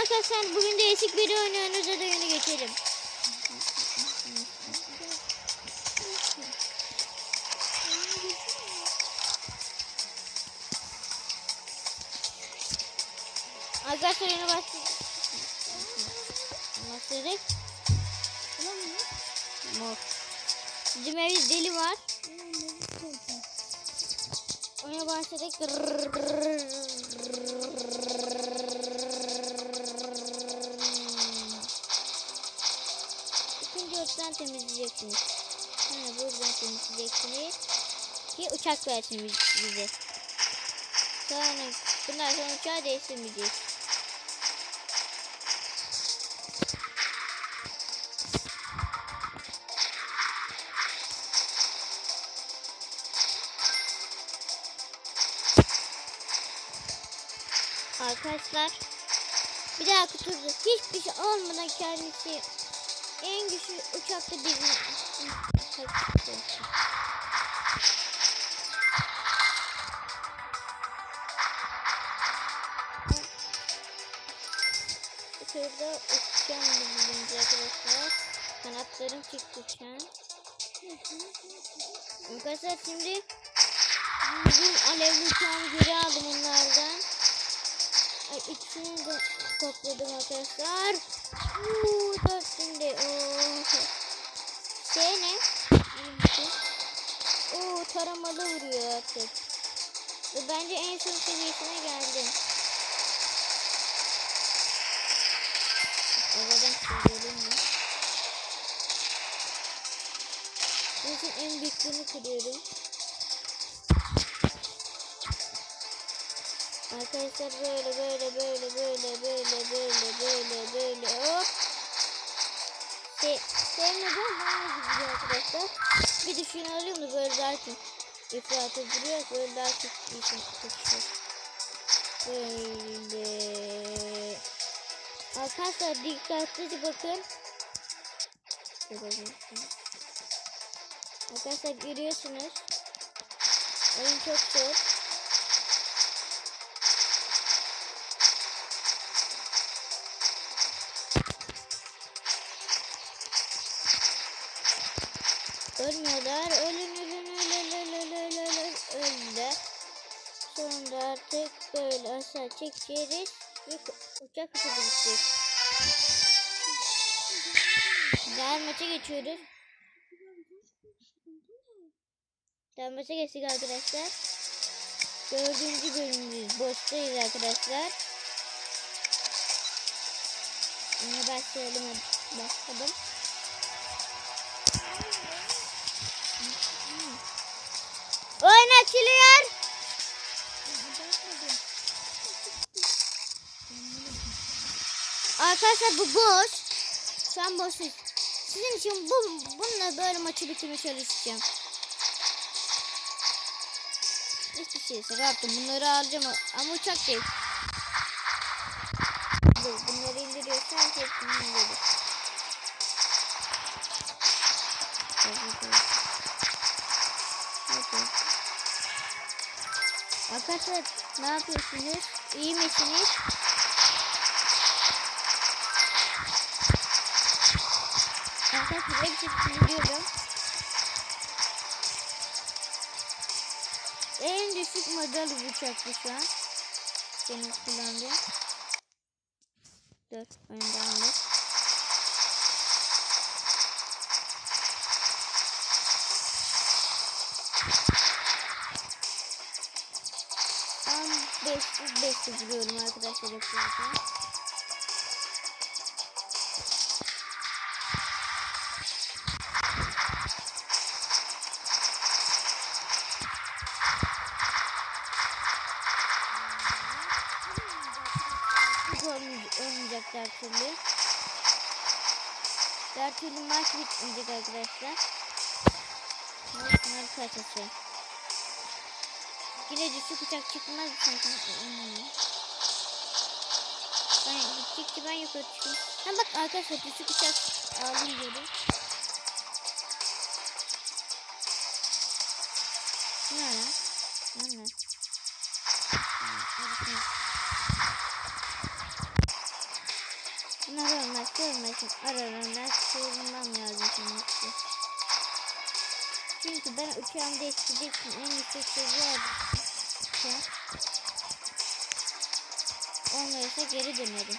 arkadaşlar bugün değişik bir oyun oynuyoruz hadi oyunu geçelim. Arkadaşlar oyuna başladık. Başladık. Mor. Bizim evde deli var. Oyuna başladık. Örtten temizleyeceksiniz. Sonra buradan temizleyeceksiniz. Ki uçak versin biz- bize. Sonra bundan sonra uçağı değiştirmeyeceğiz. Arkadaşlar bir daha turda hiçbir şey olmadan kendisi en güçlü uçakta bizim turda uçacağım bilince arkadaşlar. Kanatlarım çıktı şu an. Arkadaşlar şimdi bizim alevli uçağımı geri aldım onlardan. İkisini de topladım arkadaşlar. Uuu dört şimdi. Oo. Şey ne? Oo taramalı vuruyor artık. Ve bence en son seviyesine geldim. Havadan söyleyelim mi? Bunun en büyüklerini kırıyorum. Arkadaşlar böyle böyle böyle böyle böyle böyle böyle böyle hop. Şey, sevmedim bana gidiyor arkadaşlar. Bir de şunu alayım da böyle daha çok ifratı duruyor. Böyle daha çok iyisin tutuşur. Böyle. Arkadaşlar dikkatlice bakın. Arkadaşlar görüyorsunuz. Oyun çok zor. Ölmüyorlar. Ölün ölün ölün öldüler. Sonra artık böyle aşağı çekeceğiz ve uçak hızlı gidecek. Diğer maça geçiyoruz. Diğer maça geçtik arkadaşlar. Dördüncü bölümümüz. Boştayız arkadaşlar. Yine başlayalım. Başladım. Oyun açılıyor. Arkadaşlar bu boş. Şu an boşuz. Sizin için bu, bununla böyle maçı bitirmeye çalışacağım. Hiçbir şey yaptım. Bunları alacağım ama uçak değil. Arkadaşlar ne yapıyorsunuz? İyi misiniz? Arkadaşlar hepsini biliyorum. En düşük model bu şu an. Benim kullandığım. Dur oyun devam İlk beşte diyorum arkadaşlar ekranına. olmayacak dert türlü. Dert türlü maç bitmeyecek arkadaşlar. Maç maç kaçacak. Yine düşük uçak çıkmaz sanki. Hmm. Ben gittikçe ben yukarı çıkıyorum. Ha bak arkadaşlar düşük uçak aldım diyordum. Ne lan? Ne lan? görmesin. Aralarından sıyrılmam lazım şimdi. Çünkü ben uçağımda eskidip en yüksek seviye aldım. Olmuyorsa geri dönerim.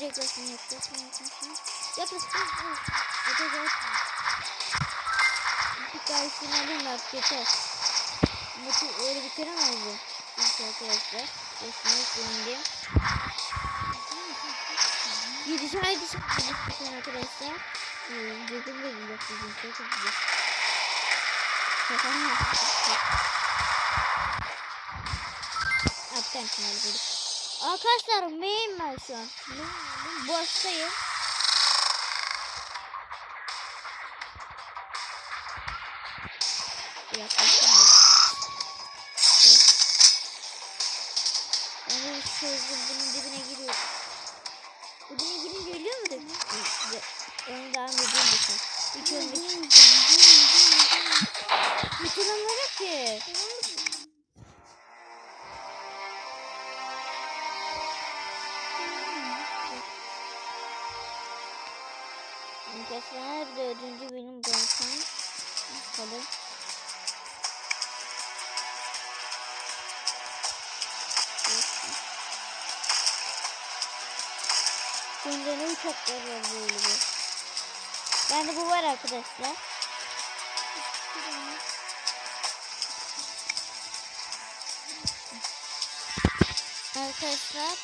Reklasın yaklaşın yaklaşın. Yaklaşın. Yaklaşın. Bir karşısına alayım artık yeter. Maçı öyle bitiremezdim. Çünkü arkadaşlar. Kesinlikle indim. Gidişi haydi şimdi arkadaşlar. Dedim de bir dakika. Çok güzel. Mı yaptın? Aptal final bulduk. Arkadaşlar main ben şu an. Boştayım. Yaklaşamıyorum. Yani sözüm bunun. Dibine Onu devam edeyim de sen. Hiç ölmek Hiç ölmedim ki. Arkadaşlar ödüncü benim bıraksam. Bakalım. Ne uçaklar var böyle bir. Bende bu var arkadaşlar. Arkadaşlar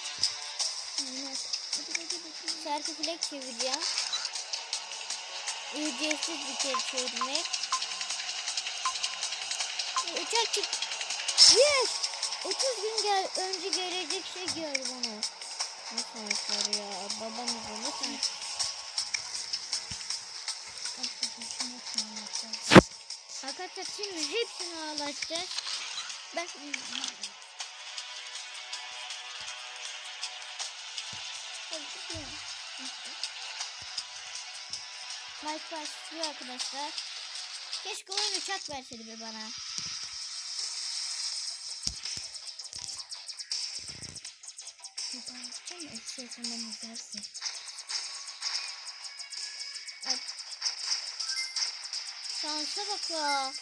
şarkı filek çevireceğim. Ücretsiz bir kere çevirmek. Uçak çık. Yes! 30 gün gel önce gelecek şey gördüm onu. Nasıl olmuşlar ya? Babamızı nasıl? Arkadaşlar şimdi hepsini ağlatacağız. Ben Maç başlıyor arkadaşlar. Keşke oyun uçak verseydi be bana. Sen istiyorsan ben izlersin. Şansa bak ya.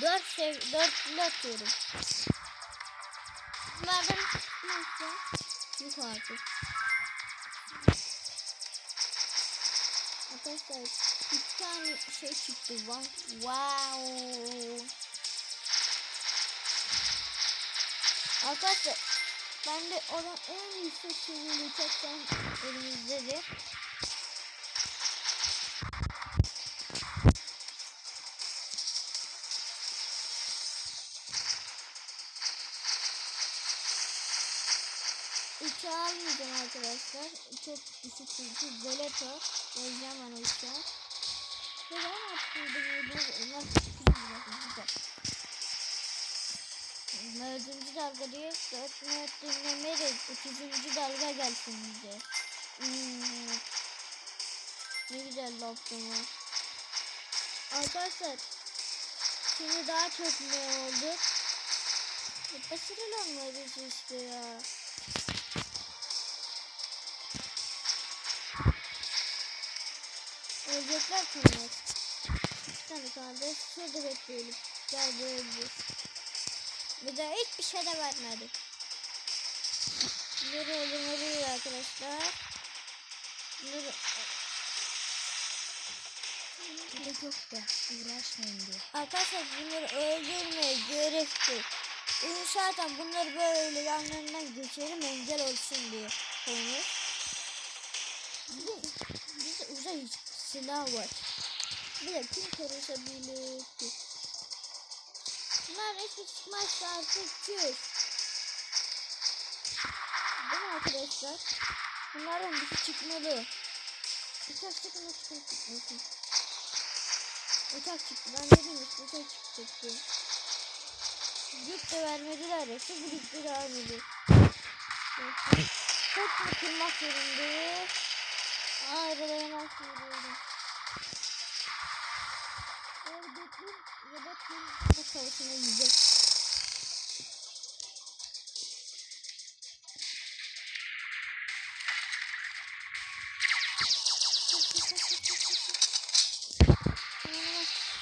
Dört sev dört kilo atıyorum. Bunlardan neyse. Yok artık. Arkadaşlar iki tane şey çıktı. Wow. Arkadaşlar ben de olan en yüksek seviyeli uçaktan elimizdedir. Arkadaşlar. Çok düşük çünkü Veleto. Yazacağım ben o uçağı. Neden attırdım? Nasıl güzel. Dördüncü dalga diye dört nöt dinlemeye de otuzuncu dalga gelsin bize. Hmm. Ne güzel laftı ama. Arkadaşlar şimdi daha çok ne oldu? Başarılanmıyoruz işte ya. Kanlar. Bir tane kaldı. Şurada bekleyelim. Gel böyle. Bir de hiçbir şey de vermedi. Bunları öldürmeliyiz arkadaşlar. Bunları... Gerek yok da uğraşmayın diye. Arkadaşlar bunları öldürmeye gerek yok. Zaten bunları böyle yanlarından geçelim engel olsun diye koymuş. Bir bizde uzay silah var. Bir de kim karışabilir ki? Bunlar hiçbir çıkmazsa artık küs. Değil mi arkadaşlar? Bunlardan bir çıkmalı. Uçak çıkma uçak çıkmasın. Uçak çıktı. Ben dedim işte uçak çıkacaktı. Güç de vermediler ya. Şu güçleri vermedi. Hepsini kırmak zorundayız. Aa aralayamaz zorundayım. robotun bu kafasına yiyecek.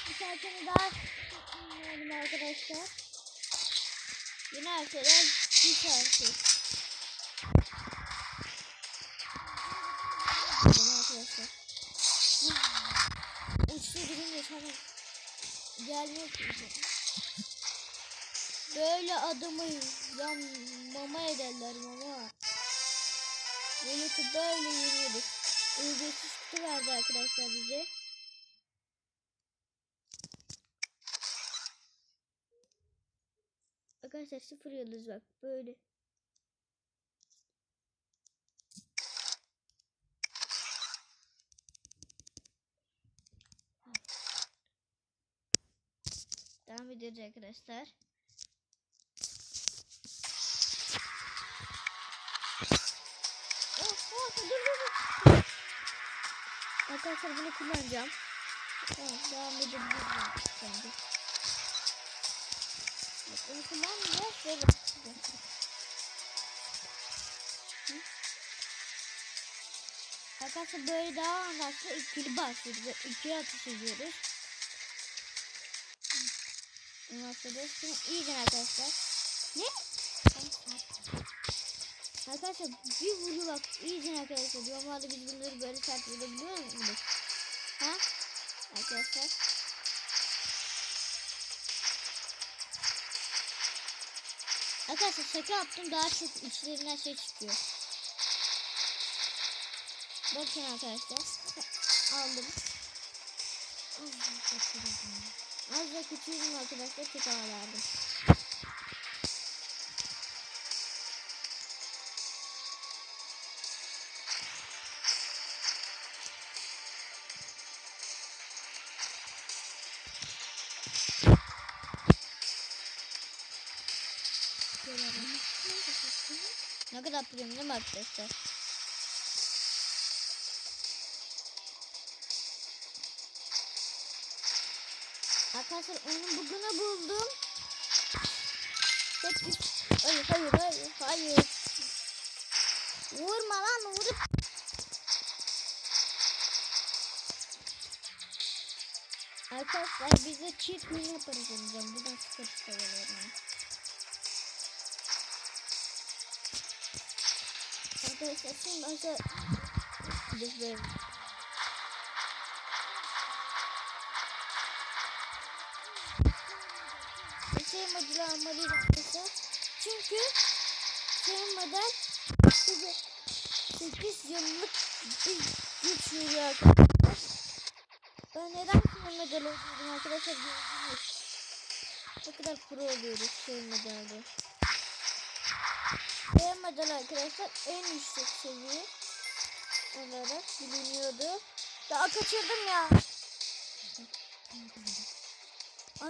Bir saatini daha tutmuyorum arkadaşlar. Yine ertelen bir saati. Arkadaşlar. Uçlu durun yeter gelmiyor ki. Böyle adımı yan mama ederler mama. Milleti böyle yürüyoruz. Ücretsiz kutu verdi arkadaşlar bize. Arkadaşlar sıfır yıldız bak böyle. Ediyoruz arkadaşlar. Oh, oh, dur, dur, dur. Arkadaşlar bunu kullanacağım. Tamam, devam edebiliriz. Şimdi. Bak bunu kullanmayacağız? Arkadaşlar böyle daha anlaşılır ikili başlıyoruz. İkili atış ediyoruz. Ondan sonra şunu iyice arkadaşlar. Ne? Arkadaşlar bir vuruyor bak iyice arkadaşlar. Normalde biz bunları böyle sert vurabiliyor muyuz? Ha? Arkadaşlar. Arkadaşlar şaka yaptım daha çok içlerinden şey çıkıyor. Bakın arkadaşlar. Aldım. Az da küçüğüm arkadaşlar çok ağır verdim. Ne kadar premium arkadaşlar? Arkadaşlar onun bugünü buldum. Hayır hayır hayır hayır. Vurma lan vurup. Arkadaşlar bize cheat win yaparız diyeceğim. Buradan sıkır sıkır Arkadaşlar şimdi aşağı Biz böyle modülü almalıyız arkadaşlar Çünkü Şey model Bize 8 yıllık bir güç veriyor. Arkadaşlar Ben neden şey model oldum arkadaşlar gördünüz Ne kadar pro oluyoruz şey modelde Beğenmeden arkadaşlar en yüksek seviye olarak biliniyordu. Daha kaçırdım ya.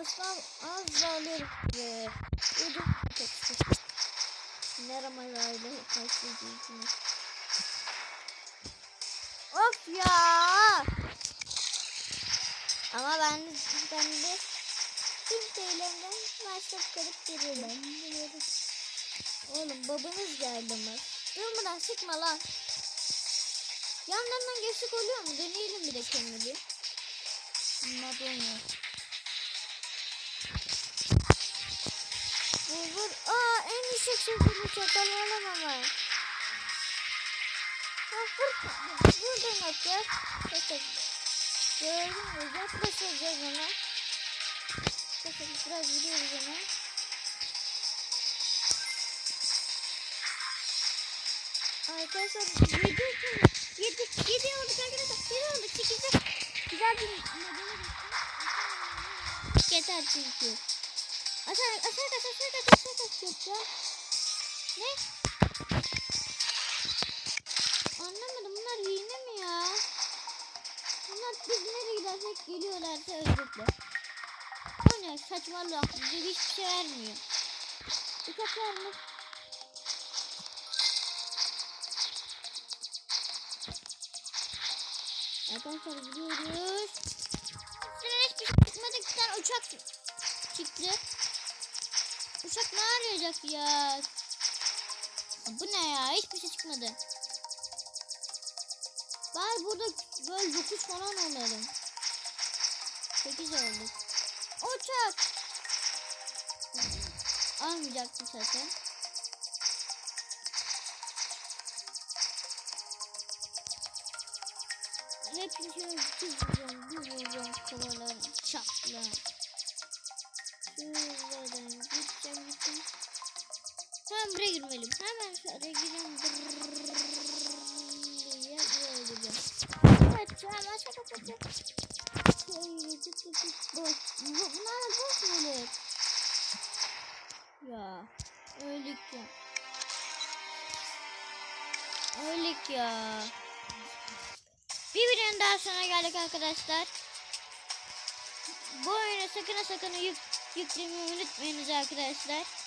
Aslan az alıyorum ve ödüm kaçtı. Ne Ramazan'da kaçırdıysınız. Of ya. Ama ben ben de 1000 TL'den başlayıp kalıp geliyorum. Oğlum babanız geldi mi? Durmadan sıkma lan. Yanlarından geçtik oluyor mu? Deneyelim bir de kendini bir. Vur. Aa en yüksek seviyeli çakalayalım ama. Ha vur. Buradan atacağız. Mesela. Gördün mü? Yaklaşacağız ona. Mesela biraz gidiyoruz ona. Arkadaşlar 7 7 7 olduk arkadaşlar. 7 olduk. 8'e güzel bir modeli Yeter çünkü. Aşağı aşağı kaç aşağı kaç aşağı kaç yapacağım. Ne? Anlamadım bunlar hile mi ya? Bunlar biz nereye gidersek geliyorlarsa özgürlükle. O ne saçmalama bize hiçbir şey vermiyor. Dikkat vermiş. Arkadaşlar gidiyoruz. Üstüne hiçbir şey çıkmadı. İki tane uçak çıktı. Uçak ne arayacak ya? Bu ne ya? Hiçbir şey çıkmadı. Bari burada böyle 9 falan olalım. 8 olduk. uçak. Almayacaktım zaten. Hepsini bir vuracağım, bir vuracağım kafalarına. Çatla. Şuradan gideceğim, gideceğim. Hemen buraya girmeliyim. Hemen şuraya gireceğim. diye buraya gireceğim. Evet, hemen şaka yapacağım. Şöyle tık tık tık boş. Bu, bunlar da boş mu olur? Ya, öldük ya. Öldük ya. Bir videonun daha sonra geldik arkadaşlar. Bu oyunu sakın sakın yük, yüklemeyi unutmayınız arkadaşlar.